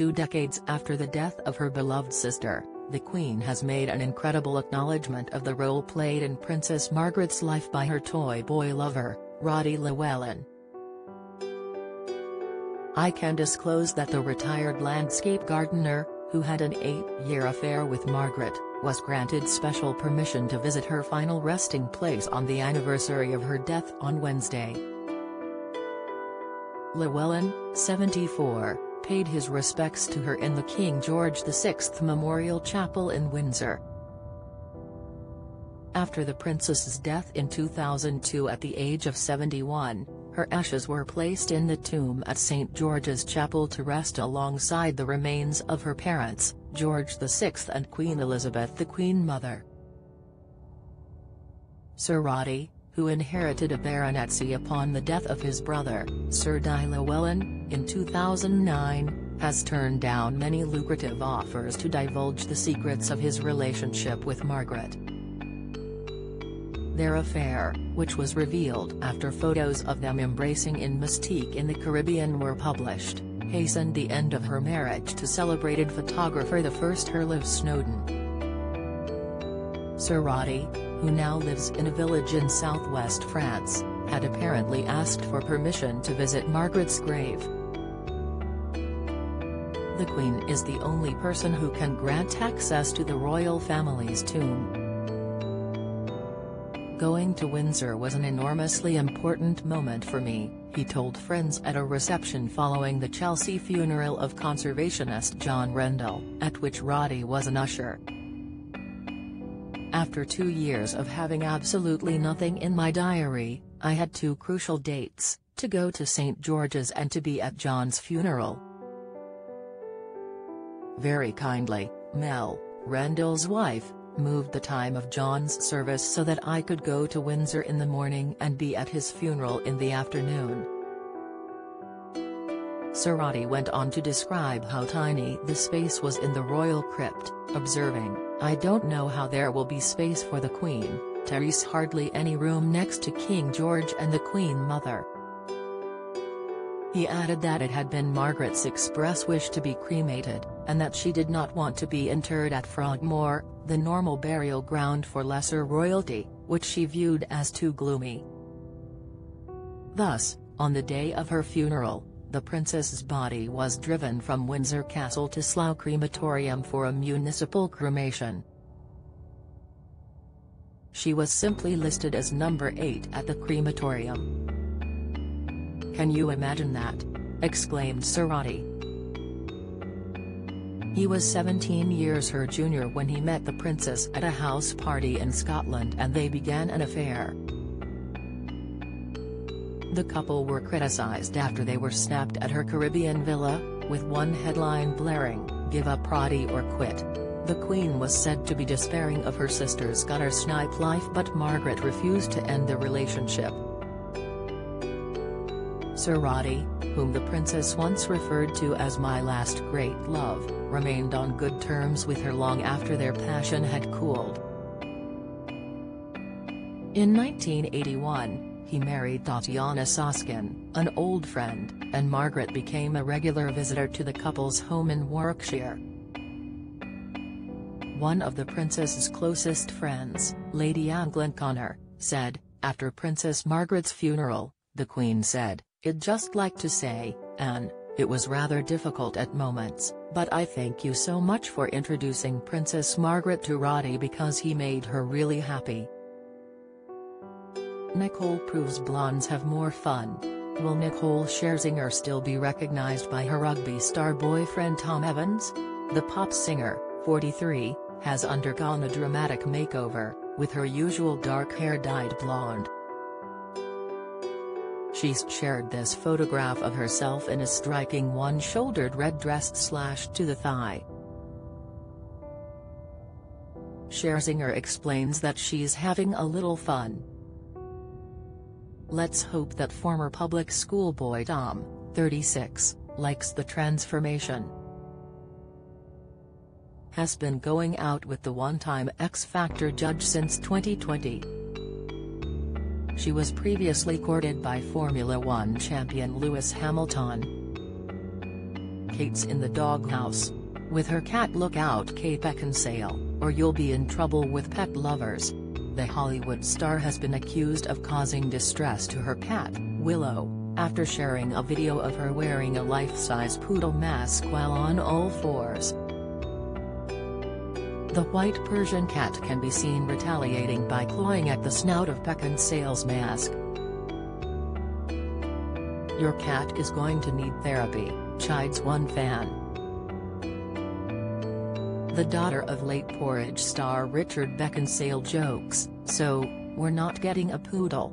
Two decades after the death of her beloved sister, the Queen has made an incredible acknowledgement of the role played in Princess Margaret's life by her toy boy lover, Roddy Llewellyn. I can disclose that the retired landscape gardener, who had an eight-year affair with Margaret, was granted special permission to visit her final resting place on the anniversary of her death on Wednesday. Llewellyn, 74, paid his respects to her in the King George VI Memorial Chapel in Windsor. After the princess's death in 2002 at the age of 71, her ashes were placed in the tomb at St. George's Chapel to rest alongside the remains of her parents, George VI and Queen Elizabeth the Queen Mother. Sir Roddy, who inherited a baronetcy upon the death of his brother, Sir Dai Llewellyn, in 2009, has turned down many lucrative offers to divulge the secrets of his relationship with Margaret. Their affair, which was revealed after photos of them embracing in Mustique in the Caribbean were published, hastened the end of her marriage to celebrated photographer the first Earl of Snowdon. Sir Roddy, who now lives in a village in southwest France, had apparently asked for permission to visit Margaret's grave. The Queen is the only person who can grant access to the royal family's tomb. Going to Windsor was an enormously important moment for me, he told friends at a reception following the Chelsea funeral of conservationist John Rendall, at which Roddy was an usher. After two years of having absolutely nothing in my diary, I had two crucial dates, to go to St. George's and to be at John's funeral. Very kindly, Mel, Rendall's wife, moved the time of John's service so that I could go to Windsor in the morning and be at his funeral in the afternoon. Sir Roddy went on to describe how tiny the space was in the royal crypt, observing, I don't know how there will be space for the Queen, there's hardly any room next to King George and the Queen Mother. He added that it had been Margaret's express wish to be cremated, and that she did not want to be interred at Frogmore, the normal burial ground for lesser royalty, which she viewed as too gloomy. Thus, on the day of her funeral, the princess's body was driven from Windsor Castle to Slough Crematorium for a municipal cremation. She was simply listed as number 8 at the crematorium. Can you imagine that? exclaimed Sir Roddy. He was 17 years her junior when he met the princess at a house party in Scotland and they began an affair. The couple were criticized after they were snapped at her Caribbean villa, with one headline blaring, Give up Roddy or quit. The Queen was said to be despairing of her sister's gutter snipe life but Margaret refused to end the relationship. Sir Roddy, whom the princess once referred to as my last great love, remained on good terms with her long after their passion had cooled. In 1981, he married Tatiana Soskin, an old friend, and Margaret became a regular visitor to the couple's home in Warwickshire. One of the princess's closest friends, Lady Anne Glenconner, said, after Princess Margaret's funeral, the Queen said, I'd just like to say, Anne, it was rather difficult at moments, but I thank you so much for introducing Princess Margaret to Roddy because he made her really happy. Nicole proves blondes have more fun. Will Nicole Scherzinger still be recognized by her rugby star boyfriend Thom Evans? The pop singer, 43, has undergone a dramatic makeover, with her usual dark hair dyed blonde. She's shared this photograph of herself in a striking one-shouldered red dress slashed to the thigh. Scherzinger explains that she's having a little fun. Let's hope that former public school boy Thom, 36, likes the transformation. Has been going out with the one-time X Factor judge since 2020. She was previously courted by Formula One champion Lewis Hamilton. Kate's in the doghouse. With her cat look out Kate Beckinsale, or you'll be in trouble with pet lovers. The Hollywood star has been accused of causing distress to her cat, Willow, after sharing a video of her wearing a life-size poodle mask while on all fours. The white Persian cat can be seen retaliating by clawing at the snout of Beckinsale's mask. Your cat is going to need therapy, chides one fan. The daughter of late Porridge star Richard Beckinsale jokes, so, we're not getting a poodle.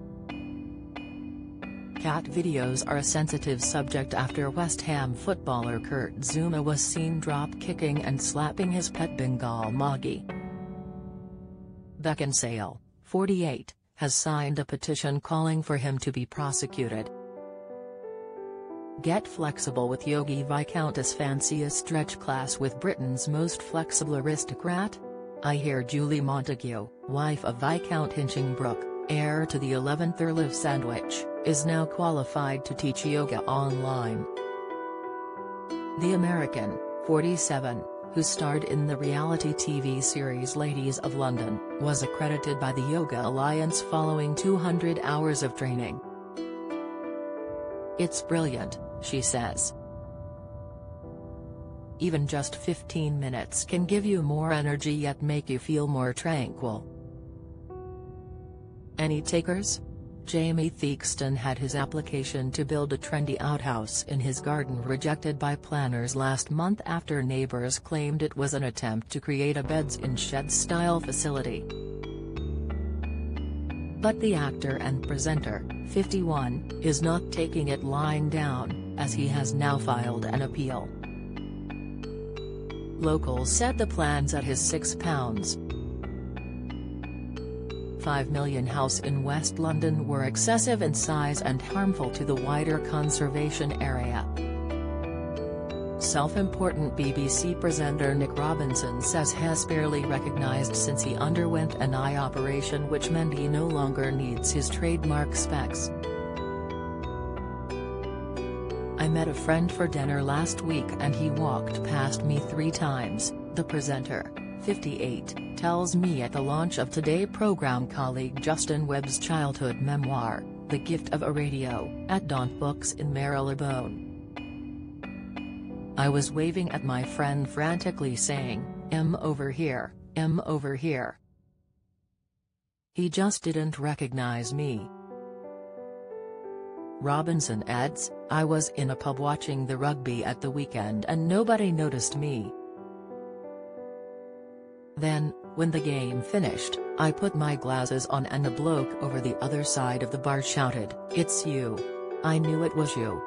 Cat videos are a sensitive subject after West Ham footballer Kurt Zouma was seen drop-kicking and slapping his pet Bengal Moggy. Beckinsale, 48, has signed a petition calling for him to be prosecuted. Get flexible with Yogi Viscountess fancy stretch class with Britain's most flexible aristocrat? I hear Julie Montagu, wife of Viscount Hinchingbrooke, heir to the 11th Earl of Sandwich, is now qualified to teach yoga online. The American, 47, who starred in the reality TV series Ladies of London, was accredited by the Yoga Alliance following 200 hours of training. It's brilliant, she says. Even just 15 minutes can give you more energy yet make you feel more tranquil. Any takers? Jamie Theakston had his application to build a trendy outhouse in his garden rejected by planners last month after neighbors claimed it was an attempt to create a beds-in-shed-style facility. But the actor and presenter, 51, is not taking it lying down, as he has now filed an appeal. Locals said the plans at his £6.5 million 5 million house in West London were excessive in size and harmful to the wider conservation area. Self-important BBC presenter Nick Robinson says has barely recognised since he underwent an eye operation which meant he no longer needs his trademark specs. I met a friend for dinner last week and he walked past me three times, the presenter, 58, tells me at the launch of Today program colleague Justin Webb's childhood memoir, The Gift of a Radio, at Daunt Books in Marylebone. I was waving at my friend frantically saying, M over here, M over here. He just didn't recognize me. Robinson adds, I was in a pub watching the rugby at the weekend and nobody noticed me. Then, when the game finished, I put my glasses on and a bloke over the other side of the bar shouted, It's you. I knew it was you.